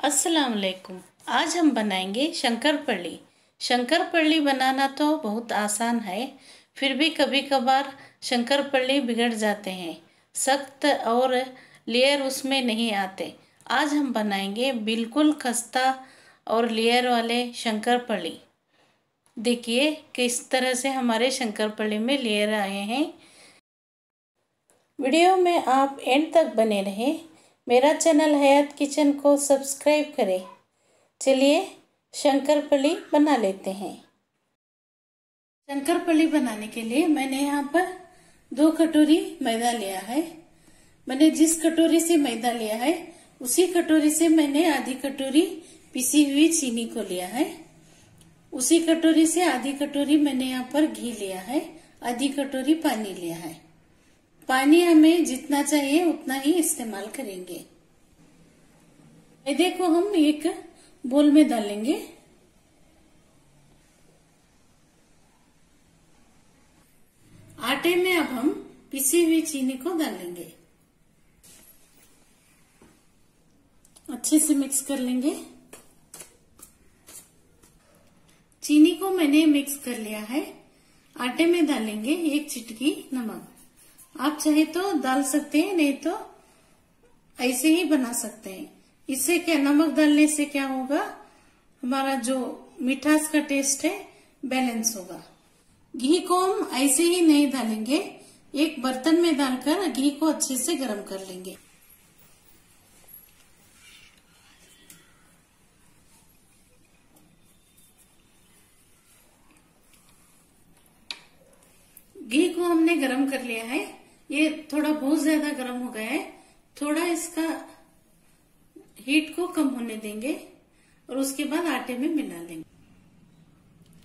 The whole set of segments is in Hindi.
अस्सलाम वालेकुम आज हम बनाएँगे शंकरपल्ली। शंकरपल्ली बनाना तो बहुत आसान है, फिर भी कभी कभार शंकरपल्ली बिगड़ जाते हैं, सख्त और लेयर उसमें नहीं आते। आज हम बनाएँगे बिल्कुल खस्ता और लेयर वाले शंकरपल्ली। देखिए किस तरह से हमारे शंकरपल्ली में लेयर आए हैं। वीडियो में आप एंड तक बने रहें। मेरा चैनल हयात किचन को सब्सक्राइब करें। चलिए शंकरपली बना लेते हैं। शंकरपली बनाने के लिए मैंने यहाँ पर दो कटोरी मैदा लिया है। मैंने जिस कटोरी से मैदा लिया है, उसी कटोरी से मैंने आधी कटोरी पिसी हुई चीनी को लिया है। उसी कटोरी से आधी कटोरी मैंने यहाँ पर घी लिया है, आधी कटोरी पानी लिया है। पानी हमें जितना चाहिए उतना ही इस्तेमाल करेंगे। मैदे को हम एक बोल में डालेंगे। आटे में अब हम पिसी हुई चीनी को डालेंगे। अच्छे से मिक्स कर लेंगे। चीनी को मैंने मिक्स कर लिया है। आटे में डालेंगे एक चिटकी नमक। आप चाहे तो डाल सकते हैं, नहीं तो ऐसे ही बना सकते हैं। इससे क्या, नमक डालने से क्या होगा? हमारा जो मिठास का टेस्ट है बैलेंस होगा। घी को हम ऐसे ही नहीं डालेंगे, एक बर्तन में डालकर घी को अच्छे से गर्म कर लेंगे। घी को हमने गरम कर लिया है। ये थोड़ा बहुत ज़्यादा गरम हो गया है। थोड़ा इसका हीट को कम होने देंगे और उसके बाद आटे में मिला लेंगे।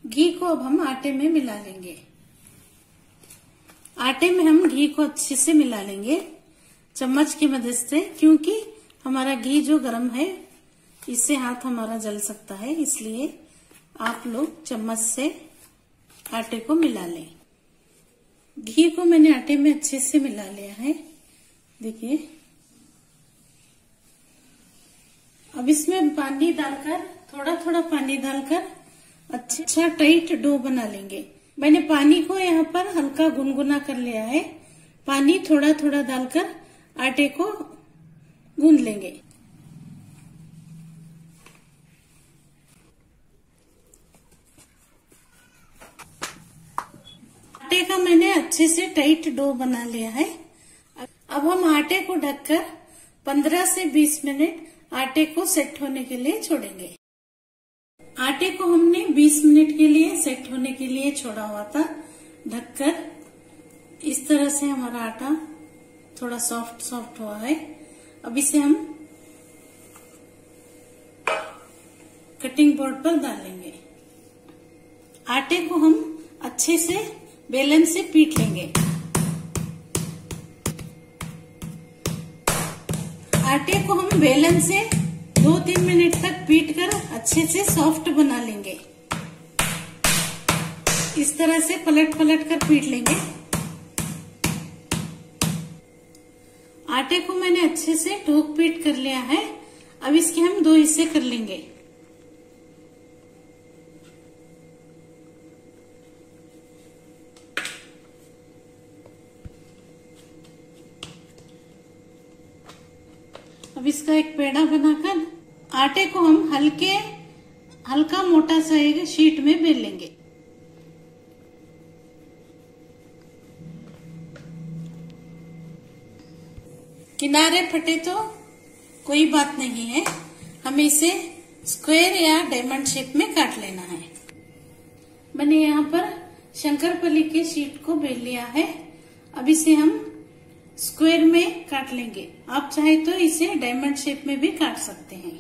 घी को अब हम आटे में मिला लेंगे। आटे में हम घी को अच्छे से मिला लेंगे चम्मच की मदद से, क्योंकि हमारा घी जो गर्म है, इससे हाथ हमारा जल सकता है, इसलिए आप लोग चम्मच से आटे को मिला लें। घी को मैंने आटे में अच्छे से मिला लिया है। देखिए। अब इसमें पानी डालकर थोड़ा थोड़ा पानी डालकर अच्छा टाइट डो बना लेंगे। मैंने पानी को यहाँ पर हल्का गुनगुना कर लिया है। पानी थोड़ा थोड़ा डालकर आटे को गूंद लेंगे। आटे का मैंने अच्छे से टाइट डो बना लिया है। अब हम आटे को ढककर 15 से 20 मिनट आटे को सेट होने के लिए छोड़ेंगे। आटे को हमने 20 मिनट के लिए सेट होने के लिए छोड़ा हुआ था। ढककर इस तरह से हमारा आटा थोड़ा सॉफ्ट सॉफ्ट हुआ है। अब इसे हम कटिंग बोर्ड पर डालेंगे। आटे को हम अच्छे से बेलन से पीट लेंगे। आटे को हम बेलन से दो तीन मिनट तक पीट कर अच्छे से सॉफ्ट बना लेंगे। इस तरह से पलट पलट कर पीट लेंगे। आटे को मैंने अच्छे से ठोक पीट कर लिया है। अब इसके हम दो हिस्से कर लेंगे। अब इसका एक पेड़ा बनाकर आटे को हम हल्के, हल्का मोटा सा एक शीट में बेल लेंगे। किनारे फटे तो कोई बात नहीं है। हमें इसे स्क्वायर या डायमंड शेप में काट लेना है। मैंने यहाँ पर शंकरपली के शीट को बेल लिया है। अब इसे हम स्क्वायर में काट लेंगे। आप चाहे तो इसे डायमंड शेप में भी काट सकते हैं।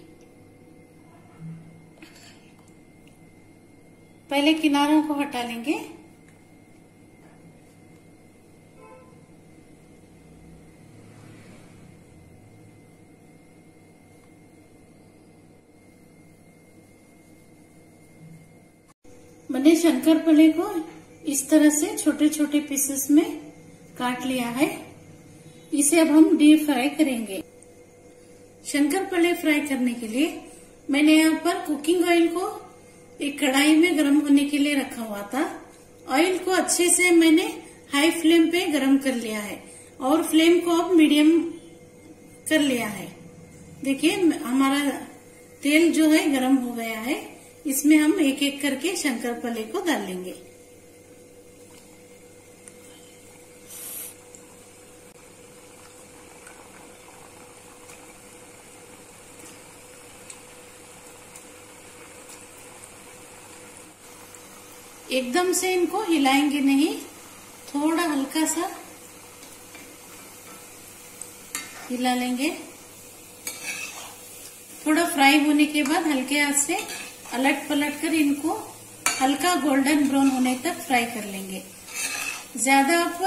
पहले किनारों को हटा लेंगे। मैंने शंकर पले को इस तरह से छोटे छोटे पीसेस में काट लिया है। इसे अब हम डीप फ्राई करेंगे। शंकर पले फ्राई करने के लिए मैंने यहाँ पर कुकिंग ऑयल को एक कढ़ाई में गर्म होने के लिए रखा हुआ था। ऑयल को अच्छे से मैंने हाई फ्लेम पे गर्म कर लिया है और फ्लेम को अब मीडियम कर लिया है। देखिए, हमारा तेल जो है गर्म हो गया है। इसमें हम एक एक करके शंकर पले को डालेंगे। एकदम से इनको हिलाएँगे नहीं, थोड़ा हल्का सा हिला लेंगे। थोड़ा फ्राई होने के बाद हल्के हाथ से अलट पलट कर इनको हल्का गोल्डन ब्राउन होने तक फ्राई कर लेंगे। ज़्यादा आप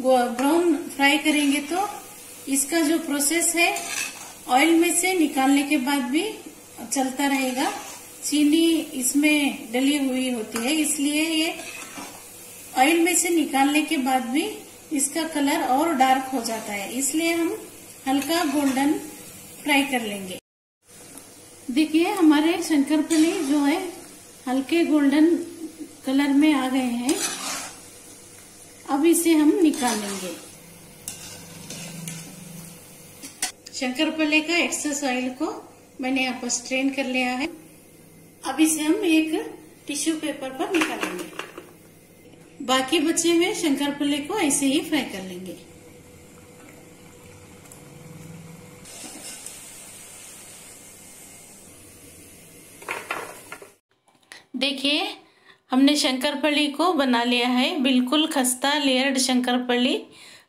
ब्राउन फ्राई करेंगे तो इसका जो प्रोसेस है, ऑयल में से निकालने के बाद भी चलता रहेगा। चीनी इसमें डली हुई होती है, इसलिए ये ऑयल में से निकालने के बाद भी इसका कलर और डार्क हो जाता है। इसलिए हम हल्का गोल्डन फ्राई कर लेंगे। देखिए, हमारे शंकर शंकरपली जो है, हल्के गोल्डन कलर में आ गए हैं। अब इसे हम निकालेंगे। शंकर पले का एक्सेस ऑयल को मैंने यहाँ पर स्ट्रेन कर लिया है। अब इसे हम एक टिश्यू पेपर पर निकालेंगे। बाकी बचे हुए शंकर शंकरपल्ले को ऐसे ही फ्राई कर लेंगे। देखिए, हमने शंकरपल्ली को बना लिया है। बिल्कुल खस्ता लेयर्ड शंकरपल्ली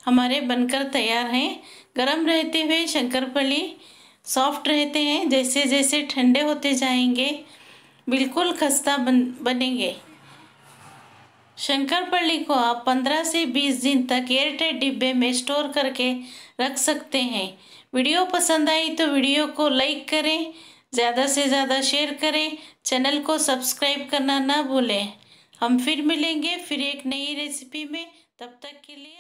हमारे बनकर तैयार हैं। गरम रहते हुए शंकरपल्ली सॉफ्ट रहते हैं। जैसे जैसे ठंडे होते जाएँगे बिल्कुल खस्ता बन, बनेंगे। शंकरपल्ली को आप 15 से 20 दिन तक एयरटाइट डिब्बे में स्टोर करके रख सकते हैं। वीडियो पसंद आई तो वीडियो को लाइक करें, ज़्यादा से ज़्यादा शेयर करें, चैनल को सब्सक्राइब करना ना भूलें। हम फिर मिलेंगे फिर एक नई रेसिपी में, तब तक के लिए